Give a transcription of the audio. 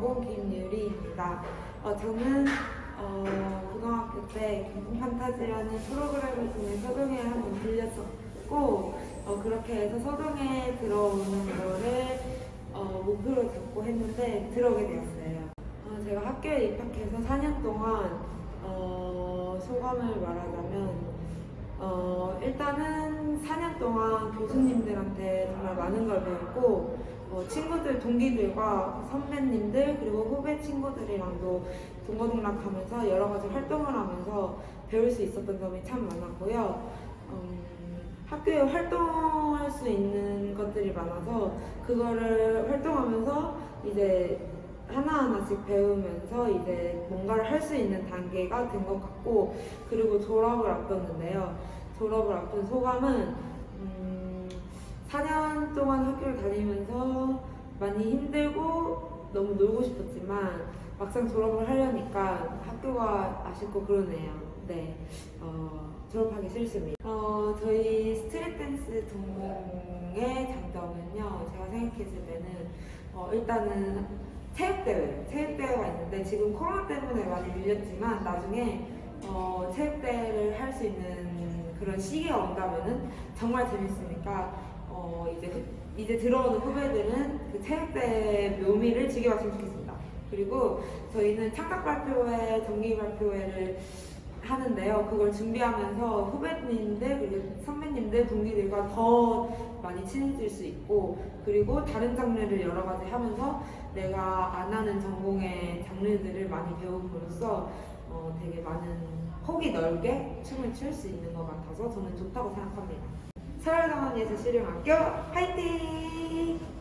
전공 김유리입니다. 어, 저는 어, 고등학교 때 경품 판타지라는 프로그램을 통해 서동에 한번 들렸었고 어, 그렇게 해서 서동에 들어오는 거를 어, 목표로 잡고 했는데 들어오게 되었어요. 어, 제가 학교에 입학해서 4년 동안 어, 소감을 말하자면 어, 일단은 4년 동안 교수님들한테 정말 많은 걸 배웠고, 어, 친구들, 동기들과 선배님들, 그리고 후배 친구들이랑도 동거동락하면서 여러 가지 활동을 하면서 배울 수 있었던 점이 참 많았고요. 음, 학교에 활동할 수 있는 것들이 많아서 그거를 활동하면서 이제 하나하나씩 배우면서 이제 뭔가를 할 수 있는 단계가 된 것 같고 그리고 졸업을 앞뒀는데요. 졸업을 앞둔 소감은 음, 4년 동안 학교를 다니면서 많이 힘들고 너무 놀고 싶었지만 막상 졸업을 하려니까 학교가 아쉽고 그러네요. 네, 어, 졸업하기 싫습니다. 어, 저희 스트릿 댄스 전공의 장점은요. 제가 생각했을 때는 어, 일단은 체육대회, 체육대회가 있는데 지금 코로나 때문에 많이 밀렸지만 나중에 어, 체육대회를 할 수 있는 그런 시기가 온다면은 정말 재밌으니까 어, 이제 후- 이제 들어오는 후배들은 그 체육대회 묘미를 즐겨봤으면 좋겠습니다. 그리고 저희는 창작 발표회, 정기 발표회를 하는데요. 그걸 준비하면서 후배님들 그리고 선배님들 동기들과 더 많이 수 있고 그리고 다른 장르를 여러 가지 하면서 내가 안 하는 전공의 장르들을 많이 배움으로써 어, 되게 많은 폭이 넓게 춤을 출 수 있는 것 같아서 저는 좋다고 생각합니다. 서울동안예술실용학교 화이팅!